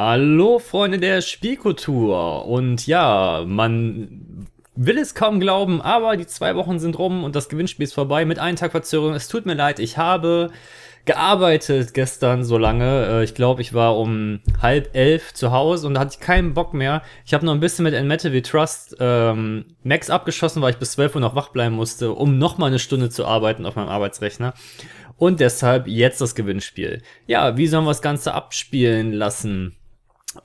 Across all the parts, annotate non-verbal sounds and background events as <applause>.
Hallo Freunde der Spielkultur und ja, man will es kaum glauben, aber die zwei Wochen sind rum und das Gewinnspiel ist vorbei mit einem Tag Verzögerung. Es tut mir leid, ich habe gearbeitet gestern so lange. Äh, ich glaube, ich war um halb elf zu Hause und da hatte ich keinen Bock mehr. Ich habe noch ein bisschen mit Enmetal We Trust ähm, Max abgeschossen, weil ich bis 12 Uhr noch wach bleiben musste, um noch mal eine Stunde zu arbeiten auf meinem Arbeitsrechner. Und deshalb jetzt das Gewinnspiel. Ja, wie sollen wir das Ganze abspielen lassen?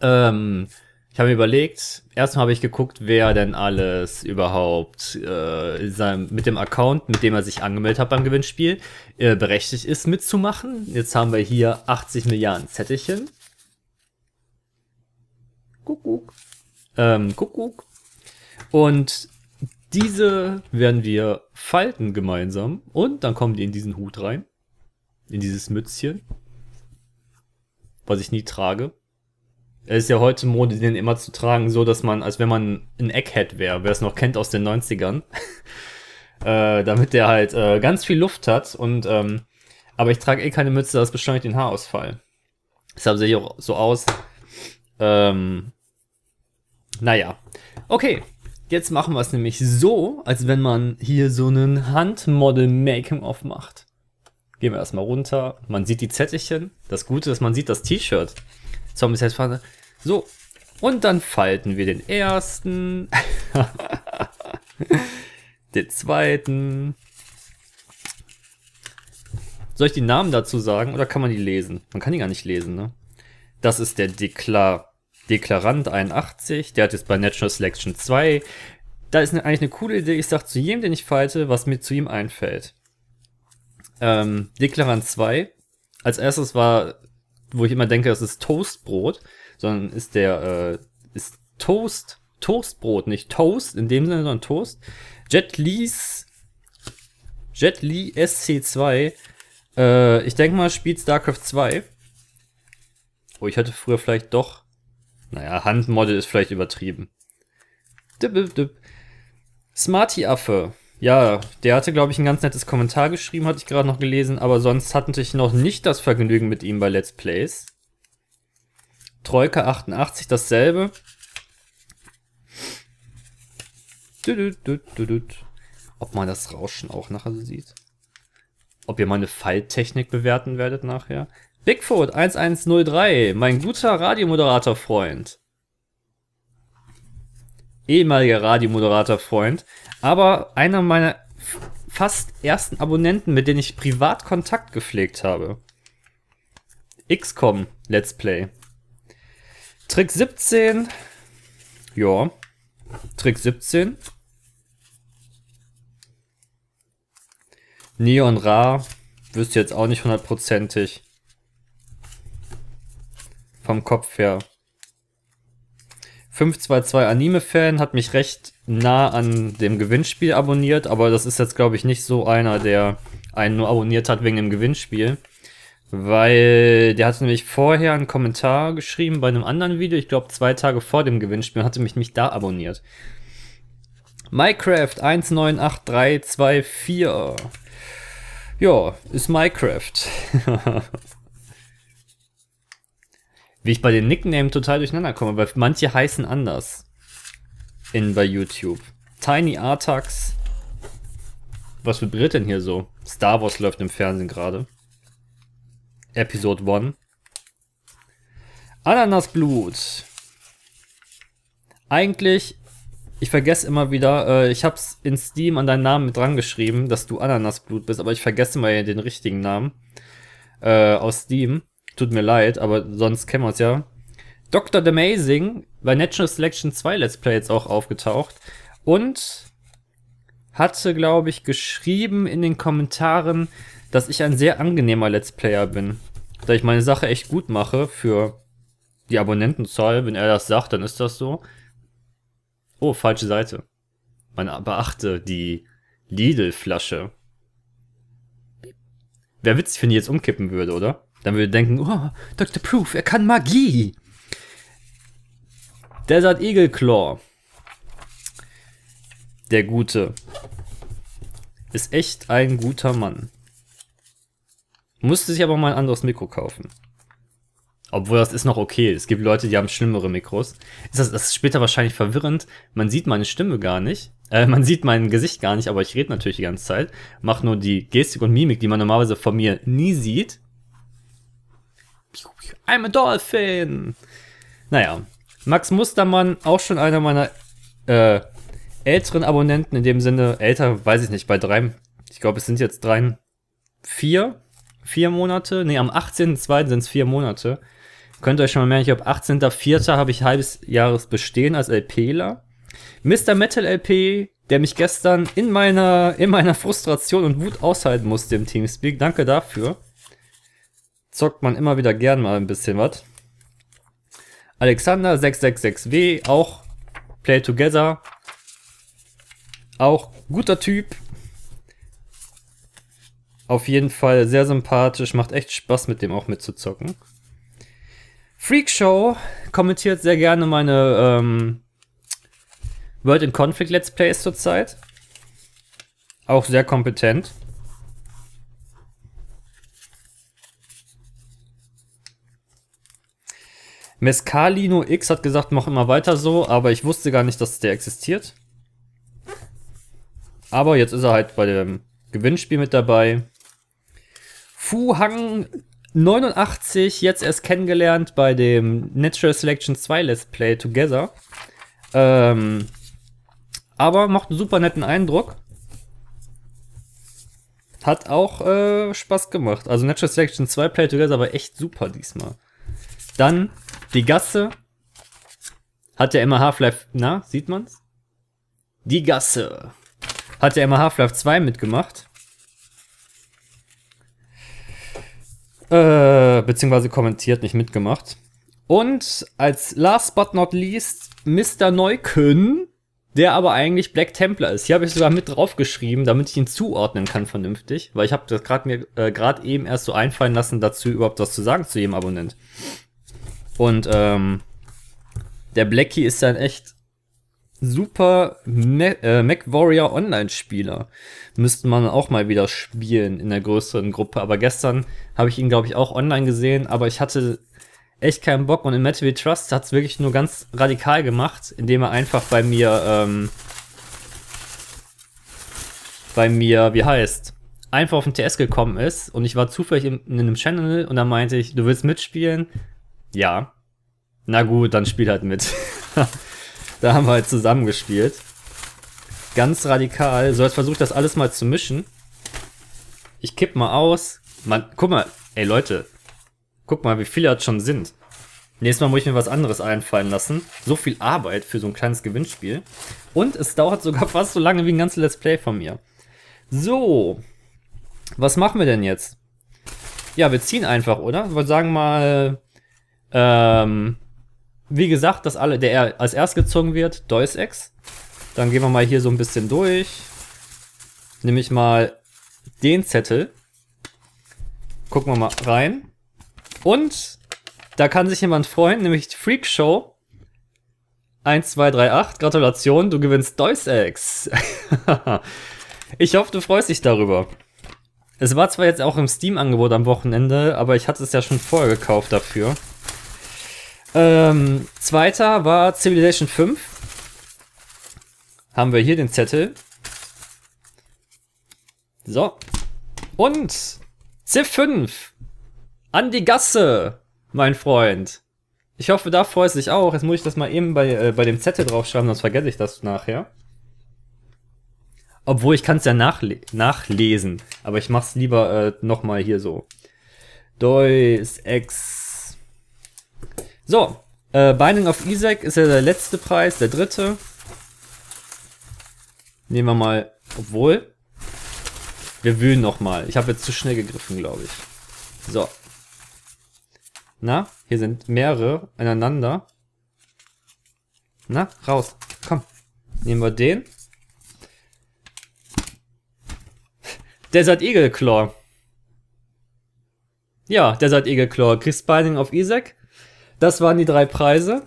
Ähm, ich habe mir überlegt, erstmal habe ich geguckt, wer denn alles überhaupt äh, sein, mit dem Account, mit dem er sich angemeldet hat beim Gewinnspiel, äh, berechtigt ist mitzumachen. Jetzt haben wir hier 80 Milliarden Zettelchen. Kuckuck. Ähm, Kuckuck. Und diese werden wir falten gemeinsam und dann kommen die in diesen Hut rein. In dieses Mützchen. Was ich nie trage. Es ist ja heute Mode, den immer zu tragen, so dass man, als wenn man ein Egghead wäre, wer es noch kennt aus den 90ern. <laughs> äh, damit der halt äh, ganz viel Luft hat und ähm, aber ich trage eh keine Mütze, das beschleunigt den Haarausfall. Deshalb sehe ich auch so aus. Ähm, naja. Okay, jetzt machen wir es nämlich so, als wenn man hier so einen Handmodel-Making-of macht. Gehen wir erstmal runter. Man sieht die Zettelchen. Das Gute ist, man sieht das T-Shirt. Zombies Headphone. So. Und dann falten wir den ersten. <laughs> den zweiten. Soll ich die Namen dazu sagen oder kann man die lesen? Man kann die gar nicht lesen, ne? Das ist der Deklar Deklarant 81, der hat jetzt bei Natural Selection 2. Da ist eine, eigentlich eine coole Idee. Ich sag zu jedem, den ich falte, was mir zu ihm einfällt. Ähm, Deklarant 2. Als erstes war wo ich immer denke, das ist Toastbrot, sondern ist der, äh, ist Toast, Toastbrot, nicht Toast in dem Sinne, sondern Toast. Jet Lee's, Jet Lee SC2, äh, ich denke mal, spielt StarCraft 2. Oh, ich hatte früher vielleicht doch, naja, Handmodel ist vielleicht übertrieben. Dip, dip, dip. Smarty Affe, ja, der hatte, glaube ich, ein ganz nettes Kommentar geschrieben, hatte ich gerade noch gelesen, aber sonst hatte ich noch nicht das Vergnügen mit ihm bei Let's Plays. Troika 88 dasselbe. Ob man das Rauschen auch nachher sieht. Ob ihr meine Falttechnik bewerten werdet nachher. Bigfoot 1103, mein guter Radiomoderator-Freund. Ehemaliger Radiomoderator-Freund aber einer meiner fast ersten Abonnenten, mit denen ich privat Kontakt gepflegt habe. XCOM Let's Play. Trick 17. Ja. Trick 17. Neon Ra. Wüsste jetzt auch nicht hundertprozentig. Vom Kopf her. 522 Anime-Fan hat mich recht nah an dem Gewinnspiel abonniert, aber das ist jetzt, glaube ich, nicht so einer, der einen nur abonniert hat wegen dem Gewinnspiel. Weil der hatte nämlich vorher einen Kommentar geschrieben bei einem anderen Video, ich glaube zwei Tage vor dem Gewinnspiel, und hatte mich nicht da abonniert. Minecraft 198324. Ja, ist Minecraft. <laughs> Wie ich bei den Nicknamen total durcheinander komme, weil manche heißen anders in bei YouTube. Tiny Artax. Was vibriert denn hier so? Star Wars läuft im Fernsehen gerade. Episode 1. Ananasblut. Eigentlich, ich vergesse immer wieder, äh, ich hab's in Steam an deinen Namen mit dran geschrieben, dass du Ananasblut bist, aber ich vergesse mal den richtigen Namen äh, aus Steam. Tut mir leid, aber sonst kennen wir es ja. Dr. Amazing bei Natural Selection 2 Let's Play jetzt auch aufgetaucht und hatte, glaube ich, geschrieben in den Kommentaren, dass ich ein sehr angenehmer Let's Player bin. Da ich meine Sache echt gut mache für die Abonnentenzahl. Wenn er das sagt, dann ist das so. Oh, falsche Seite. Man beachte die Lidl-Flasche. Wäre witzig, wenn die jetzt umkippen würde, oder? Dann würde denken, oh, Dr. Proof, er kann Magie. Desert Eagle Claw. Der Gute. Ist echt ein guter Mann. Musste sich aber mal ein anderes Mikro kaufen. Obwohl das ist noch okay. Es gibt Leute, die haben schlimmere Mikros. Ist das, das ist später wahrscheinlich verwirrend. Man sieht meine Stimme gar nicht. Äh, man sieht mein Gesicht gar nicht, aber ich rede natürlich die ganze Zeit. Mach nur die Gestik und Mimik, die man normalerweise von mir nie sieht. I'm a Dolphin. Naja. Max Mustermann, auch schon einer meiner äh, älteren Abonnenten, in dem Sinne, älter, weiß ich nicht, bei drei, ich glaube, es sind jetzt drei, vier, vier Monate. Ne, am 18.02. sind es vier Monate. Könnt ihr euch schon mal merken, ich glaube, 18.04. habe ich halbes Jahres bestehen als LPler. Mr. Metal LP, der mich gestern in meiner, in meiner Frustration und Wut aushalten musste im Teamspeak. Danke dafür. Zockt man immer wieder gern mal ein bisschen was. Alexander 666W, auch Play Together. Auch guter Typ. Auf jeden Fall sehr sympathisch, macht echt Spaß mit dem auch mitzuzocken. Freakshow kommentiert sehr gerne meine ähm, World in Conflict Let's Plays zurzeit. Auch sehr kompetent. Mescalino X hat gesagt, mach immer weiter so, aber ich wusste gar nicht, dass der existiert. Aber jetzt ist er halt bei dem Gewinnspiel mit dabei. Fu Hang 89 jetzt erst kennengelernt bei dem Natural Selection 2 Let's Play Together. Ähm, aber macht einen super netten Eindruck. Hat auch äh, Spaß gemacht. Also Natural Selection 2 Play Together war echt super diesmal. Dann die Gasse. Hat ja immer Half-Life, na, sieht man's? Die Gasse. Hat ja immer Half-Life 2 mitgemacht. Äh, beziehungsweise kommentiert, nicht mitgemacht. Und als last but not least Mr. Neukön, der aber eigentlich Black Templar ist. Hier habe ich sogar mit draufgeschrieben, damit ich ihn zuordnen kann vernünftig, weil ich habe das gerade mir äh, gerade eben erst so einfallen lassen, dazu überhaupt was zu sagen zu jedem Abonnent. Und ähm, der Blackie ist ein echt super Mac, äh, Warrior Online-Spieler. Müsste man auch mal wieder spielen in der größeren Gruppe. Aber gestern habe ich ihn, glaube ich, auch online gesehen, aber ich hatte echt keinen Bock. Und in Metal Trust hat es wirklich nur ganz radikal gemacht, indem er einfach bei mir, ähm, bei mir, wie heißt, einfach auf den TS gekommen ist und ich war zufällig in, in einem Channel und dann meinte ich, du willst mitspielen? Ja. Na gut, dann spiel halt mit. <laughs> da haben wir halt zusammen gespielt. Ganz radikal. So, jetzt versucht das alles mal zu mischen. Ich kipp mal aus. Man, guck mal, ey Leute. Guck mal, wie viele das schon sind. Nächstes Mal muss ich mir was anderes einfallen lassen. So viel Arbeit für so ein kleines Gewinnspiel. Und es dauert sogar <laughs> fast so lange wie ein ganzes Let's Play von mir. So. Was machen wir denn jetzt? Ja, wir ziehen einfach, oder? Wir sagen mal, ähm, wie gesagt, dass alle, der als erst gezogen wird, Deus Ex. Dann gehen wir mal hier so ein bisschen durch. Nehme ich mal den Zettel. Gucken wir mal rein. Und da kann sich jemand freuen, nämlich Freak Show 1238. Gratulation, du gewinnst Deus Ex. <laughs> ich hoffe, du freust dich darüber. Es war zwar jetzt auch im Steam-Angebot am Wochenende, aber ich hatte es ja schon vorher gekauft dafür. Ähm, zweiter war Civilization 5. Haben wir hier den Zettel. So. Und Civ 5. An die Gasse, mein Freund. Ich hoffe, da freust du dich auch. Jetzt muss ich das mal eben bei, äh, bei dem Zettel draufschreiben, sonst vergesse ich das nachher. Obwohl, ich kann es ja nachle nachlesen. Aber ich mach's lieber äh, nochmal hier so. Deus Ex so, äh, Binding of Isaac ist ja der letzte Preis, der dritte. Nehmen wir mal, obwohl, wir wühlen noch mal. Ich habe jetzt zu schnell gegriffen, glaube ich. So. Na, hier sind mehrere aneinander. Na, raus. Komm. Nehmen wir den. Desert Eagle Claw. Ja, Desert Eagle Claw. Kriegst Binding of Isaac. Das waren die drei Preise.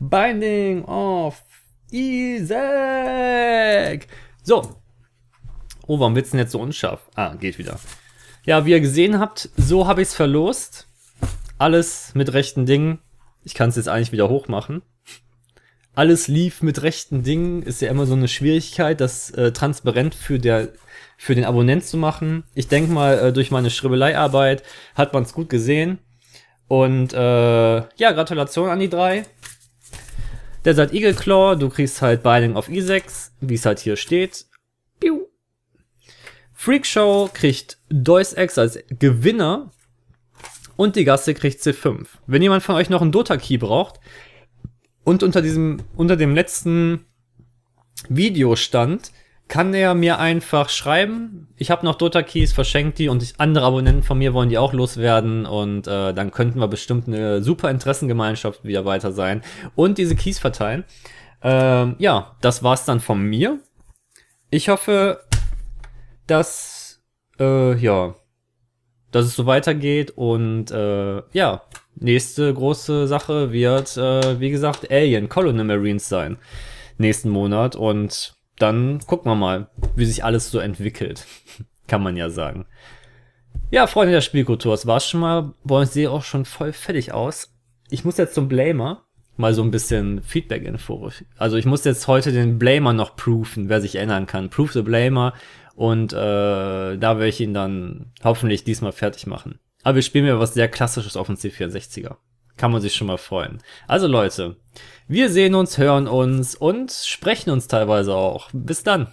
Binding of Isaac. So. Oh, warum wird's denn jetzt so unscharf? Ah, geht wieder. Ja, wie ihr gesehen habt, so habe ich es verlost. Alles mit rechten Dingen. Ich kann es jetzt eigentlich wieder hochmachen. Alles lief mit rechten Dingen. Ist ja immer so eine Schwierigkeit, das äh, transparent für, der, für den Abonnent zu machen. Ich denke mal, äh, durch meine Schribbelei-Arbeit hat man es gut gesehen. Und äh, ja, Gratulation an die drei. Der sagt Eagle Claw, du kriegst halt Binding auf I6, wie es halt hier steht. Piu. Freak Show kriegt Deus Ex als Gewinner und die Gasse kriegt C5. Wenn jemand von euch noch einen Dota-Key braucht und unter diesem, unter dem letzten Video stand, kann er mir einfach schreiben. Ich habe noch Dota Keys, verschenkt die und ich, andere Abonnenten von mir wollen die auch loswerden und äh, dann könnten wir bestimmt eine super Interessengemeinschaft wieder weiter sein und diese Keys verteilen. Ähm, ja, das war's dann von mir. Ich hoffe, dass äh, ja, dass es so weitergeht und äh, ja, nächste große Sache wird äh, wie gesagt Alien Colony Marines sein nächsten Monat und dann gucken wir mal, wie sich alles so entwickelt. <laughs> Kann man ja sagen. Ja, Freunde der Spielkultur, es war schon mal, boah, ich sehe auch schon voll fertig aus. Ich muss jetzt zum Blamer mal so ein bisschen Feedback-Info. Also ich muss jetzt heute den Blamer noch proofen, wer sich erinnern kann. Proof the Blamer und äh, da werde ich ihn dann hoffentlich diesmal fertig machen. Aber wir spielen mir was sehr klassisches auf dem C64er. Kann man sich schon mal freuen. Also Leute, wir sehen uns, hören uns und sprechen uns teilweise auch. Bis dann.